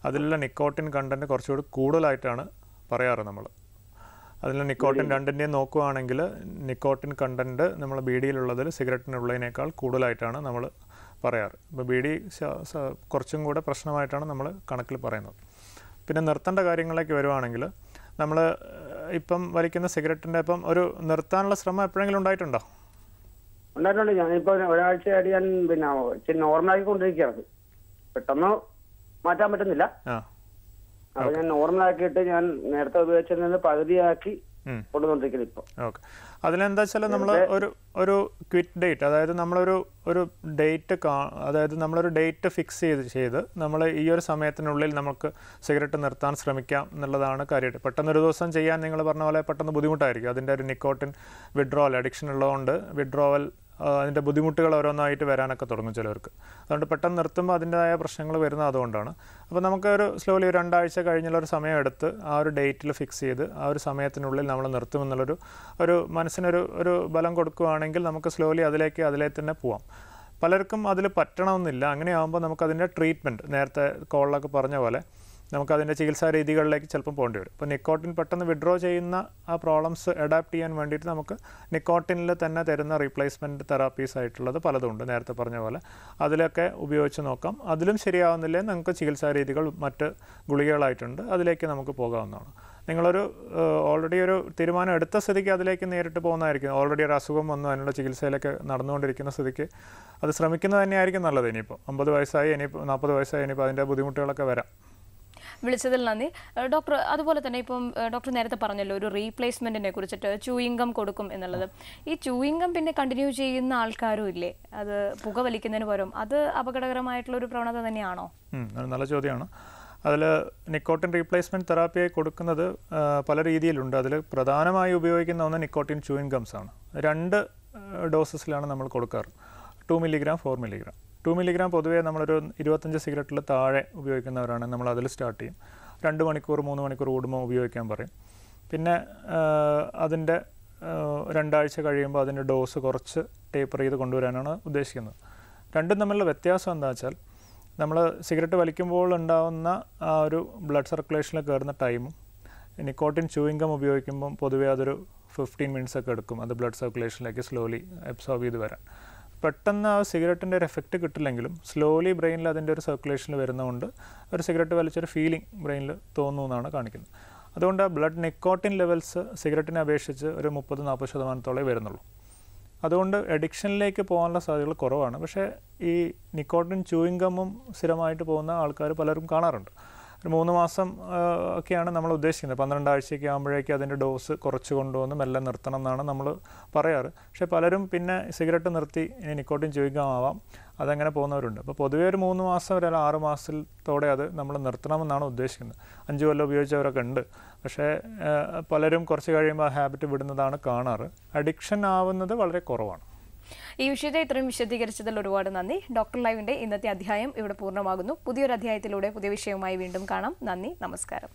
അതിലുള്ള നിക്കോട്ടിൻ കണ്ടന്റ് കുറച്ചുകൂടി കൂടുതലായിട്ടാണ് പറയാറ് നമ്മൾ. അതിൽ നിക്കോട്ടിൻ രണ്ടിന്റെയും നോക്കുകയാണെങ്കിൽ നിക്കോട്ടിൻ കണ്ടന്റ് നമ്മൾ ബീഡിയിലുള്ളതിൽ സിഗരറ്റിനുള്ളതിനേക്കാൾ കൂടുതലായിട്ടാണ് നമ്മൾ പറയാറ്. ഇപ്പോൾ ബീഡി കുറച്ചും കൂടെ പ്രശ്നമായിട്ടാണ് നമ്മൾ കണക്കിൽ പറയുന്നത്. പിന്നെ നിർത്തേണ്ട കാര്യങ്ങളിലേക്ക് വരുവാണെങ്കിൽ നമ്മൾ ഇപ്പം വലിക്കുന്ന സിഗരറ്റിന്റെ ഇപ്പം ഒരു നിർത്താനുള്ള ശ്രമം എപ്പോഴെങ്കിലും ഉണ്ടായിട്ടുണ്ടോ? ഉണ്ടായിട്ടുണ്ട്. ഞാനിപ്പോൾ ഒരാഴ്ചയായിട്ട് ഞാൻ പിന്നെ നോർമലായി നോർമലാക്കി കൊണ്ടിരിക്കുകയാണ് പെട്ടെന്ന് മാറ്റാൻ പറ്റുന്നില്ല. അപ്പൊ ഞാൻ നോർമൽ ആക്കിയിട്ട് ഞാൻ നേരത്തെ ഉപയോഗിച്ചതിൽ നിന്ന് പകുതിയാക്കി. കൊണ്ടുവന്നിരിക്കുന്നത് ഇപ്പൊ. ഓക്കെ. അതിലെന്താ വെച്ചാൽ നമ്മൾ ഒരു ഒരു ക്വിറ്റ് ഡേറ്റ് അതായത് നമ്മളൊരു ഒരു ഡേറ്റ് കാ അതായത് നമ്മളൊരു ഡേറ്റ് ഫിക്സ് ചെയ്ത് ചെയ്ത് നമ്മൾ ഈ ഒരു സമയത്തിനുള്ളിൽ നമുക്ക് സിഗരറ്റ് നിർത്താൻ ശ്രമിക്കാം എന്നുള്ളതാണ് കാര്യമായിട്ട്. പെട്ടെന്ന് ഒരു ദിവസം ചെയ്യാൻ നിങ്ങൾ പറഞ്ഞ പോലെ പെട്ടെന്ന് ബുദ്ധിമുട്ടായിരിക്കും. അതിന്റെ ഒരു നിക്കോട്ടിൻ വിഡ്രോവൽ അഡിക്ഷൻ ഉള്ളതുകൊണ്ട് വിഡ്രോവൽ അതിന്റെ ബുദ്ധിമുട്ടുകൾ ഓരോന്നായിട്ട് വരാനൊക്കെ തുടങ്ങും ചിലവർക്ക്. അതുകൊണ്ട് പെട്ടെന്ന് നിർത്തുമ്പോൾ അതിന്റെതായ പ്രശ്നങ്ങൾ വരുന്നത് അതുകൊണ്ടാണ്. അപ്പോൾ നമുക്ക് ഒരു സ്ലോലി ഒരു രണ്ടാഴ്ച കഴിഞ്ഞുള്ള ഒരു സമയം എടുത്ത് ആ ഒരു ഡേറ്റിൽ ഫിക്സ് ചെയ്ത് ആ ഒരു സമയത്തിനുള്ളിൽ നമ്മൾ നിർത്തുമെന്നുള്ളൊരു ഒരു മനസ്സിനൊരു ഒരു ബലം കൊടുക്കുകയാണെങ്കിൽ നമുക്ക് സ്ലോലി അതിലേക്ക് അതിലെ തന്നെ പോവാം. പലർക്കും അതിൽ പറ്റണമെന്നില്ല. അങ്ങനെയാകുമ്പോൾ നമുക്കതിന്റെ ട്രീറ്റ്മെന്റ് നേരത്തെ കോളിലൊക്കെ പറഞ്ഞ പോലെ നമുക്കതിന്റെ ചികിത്സാ രീതികളിലേക്ക് ചിലപ്പം പോകേണ്ടി വരും. അപ്പോൾ നിക്കോട്ടിൻ പെട്ടെന്ന് വിഡ്രോ ചെയ്യുന്ന ആ പ്രോബ്ലംസ് അഡാപ്റ്റ് ചെയ്യാൻ വേണ്ടിയിട്ട് നമുക്ക് നിക്കോട്ടിനിൽ തന്നെ തരുന്ന റീപ്ലേസ്മെന്റ് തെറാപ്പീസ് ആയിട്ടുള്ളത് പലതുണ്ട് നേരത്തെ പറഞ്ഞ പോലെ അതിലൊക്കെ ഉപയോഗിച്ച് നോക്കാം. അതിലും ശരിയാവുന്നില്ലേ നമുക്ക് ചികിത്സാ രീതികൾ മറ്റ് ഗുളികകളായിട്ടുണ്ട്. അതിലേക്ക് നമുക്ക് പോകാവുന്നതാണ്. നിങ്ങളൊരു ഓൾറെഡി ഒരു തീരുമാനം എടുത്ത സ്ഥിതിക്ക് അതിലേക്ക് നേരിട്ട് പോകുന്നതായിരിക്കും. ഓൾറെഡി ഒരു അസുഖം വന്നു അതിനുള്ള ചികിത്സയിലൊക്കെ നടന്നുകൊണ്ടിരിക്കുന്ന സ്ഥിതിക്ക് അത് ശ്രമിക്കുന്നത് തന്നെയായിരിക്കും നല്ലത്. ഇനിയിപ്പോൾ അമ്പത് വയസ്സായി ഇനിയിപ്പോൾ നാൽപ്പത് വയസ്സായി ഇനിയിപ്പോൾ അതിന്റെ ബുദ്ധിമുട്ടുകളൊക്കെ വരാം. വിളിച്ചതിൽ നന്ദി. ഡോക്ടർ അതുപോലെ തന്നെ ഇപ്പം ഡോക്ടർ നേരത്തെ പറഞ്ഞല്ലോ ഒരു റീപ്ലേസ്മെന്റിനെ കുറിച്ചിട്ട് ചൂയിങ്കം കൊടുക്കും എന്നുള്ളത്. ഈ ചൂയിങ്കം പിന്നെ കണ്ടിന്യൂ ചെയ്യുന്ന ആൾക്കാരും ഇല്ലേ? അത് പുക വലിക്കുന്നതിന് പകരം അത് അപകടകരമായിട്ടുള്ള ഒരു പ്രവണത തന്നെയാണോ? നല്ല ചോദ്യമാണ്. അതിൽ നിക്കോട്ടിൻ റീപ്ലേസ്മെന്റ് തെറാപ്പിയായി കൊടുക്കുന്നത് പല രീതിയിലുണ്ട്. അതിൽ പ്രധാനമായി ഉപയോഗിക്കുന്ന ഒന്ന് നിക്കോട്ടിൻ ചൂയിൻ ഗംസ് ആണ്. രണ്ട് ഡോസസിലാണ് നമ്മൾ കൊടുക്കാറ്. Two milligram four milligram two milligram പൊതുവേ നമ്മളൊരു ഇരുപത്തഞ്ച് സിഗരറ്റിൽ താഴെ ഉപയോഗിക്കുന്നവരാണ്. നമ്മൾ അതിൽ സ്റ്റാർട്ട് ചെയ്യും. രണ്ട് മണിക്കൂർ മൂന്ന് മണിക്കൂർ കൂടുമ്പോൾ ഉപയോഗിക്കാൻ പറയും. പിന്നെ അതിന്റെ രണ്ടാഴ്ച കഴിയുമ്പോൾ അതിന്റെ ഡോസ് കുറച്ച് ടേപ്പർ ചെയ്ത് കൊണ്ടുവരാനാണ് ഉദ്ദേശിക്കുന്നത്. രണ്ടും തമ്മിലുള്ള വ്യത്യാസം എന്താ വെച്ചാൽ നമ്മൾ സിഗരറ്റ് വലിക്കുമ്പോൾ ഉണ്ടാകുന്ന ആ ഒരു ബ്ലഡ് സർക്കുലേഷനിൽ കയറുന്ന ടൈമും നിക്കോട്ടിൻ ചൂയിങ്കം ഉപയോഗിക്കുമ്പം പൊതുവേ അതൊരു ഫിഫ്റ്റീൻ മിനിറ്റ്സ് ഒക്കെ എടുക്കും. അത് ബ്ലഡ് സർക്കുലേഷനിലേക്ക് സ്ലോലി അബ്സോർബ് ചെയ്ത് വരാൻ. പെട്ടെന്ന് ആ സിഗരറ്റിന്റെ ഒരു എഫക്റ്റ് കിട്ടില്ലെങ്കിലും സ്ലോലി ബ്രെയിനിൽ അതിന്റെ ഒരു സർക്കുലേഷനിൽ വരുന്നതുകൊണ്ട് ഒരു സിഗരറ്റ് വലിച്ചൊരു ഫീലിംഗ് ബ്രെയിനിൽ തോന്നുന്നു എന്നാണ് കാണിക്കുന്നത്. അതുകൊണ്ട് ആ ബ്ലഡ് നിക്കോട്ടിൻ ലെവൽസ് സിഗരറ്റിനെ അപേക്ഷിച്ച് ഒരു മുപ്പത് നാൽപ്പത് ശതമാനത്തോളേ വരുന്നുള്ളൂ. അതുകൊണ്ട് എഡിക്ഷനിലേക്ക് പോകാനുള്ള സാധ്യതകൾ കുറവാണ്. പക്ഷേ ഈ നിക്കോട്ടിൻ ചൂയിങ് ഗമ്മും സ്ഥിരമായിട്ട് പോകുന്ന ആൾക്കാർ പലരും കാണാറുണ്ട്. ഒരു മൂന്ന് മാസം ഒക്കെയാണ് നമ്മൾ ഉദ്ദേശിക്കുന്നത്. പന്ത്രണ്ടാഴ്ചയൊക്കെ ആകുമ്പോഴേക്കും അതിന്റെ ഡോസ് കുറച്ച് കൊണ്ടുവന്ന് മെല്ലെ നിർത്തണം എന്നാണ് നമ്മൾ പറയാറ്. പക്ഷേ പലരും പിന്നെ സിഗരറ്റ് നിർത്തി ഇനി നിക്കോട്ടിൻ ചോദിക്കാമാവാം. അതങ്ങനെ പോകുന്നവരുണ്ട്. അപ്പോൾ പൊതുവേ ഒരു മൂന്ന് മാസം വരെ അല്ല ആറ് മാസത്തോടെ അത് നമ്മൾ നിർത്തണമെന്നാണ് ഉദ്ദേശിക്കുന്നത്. അഞ്ച് കൊല്ലം ഉപയോഗിച്ചവരൊക്കെ ഉണ്ട്. പക്ഷേ പലരും കുറച്ച് കഴിയുമ്പോൾ ആ ഹാബിറ്റ് വിടുന്നതാണ് കാണാറ്. അഡിക്ഷൻ ആവുന്നത് വളരെ കുറവാണ്. ഈ വിഷയത്തെ ഇത്രയും വിശദീകരിച്ചതിൽ ഒരുപാട് നന്ദി. ഡോക്ടർ ലൈവിന്റെ ഇന്നത്തെ അധ്യായം ഇവിടെ പൂർണമാകുന്നു. പുതിയൊരു അധ്യായത്തിലൂടെ പുതിയ വിഷയവുമായി വീണ്ടും കാണാം. നന്ദി. നമസ്കാരം.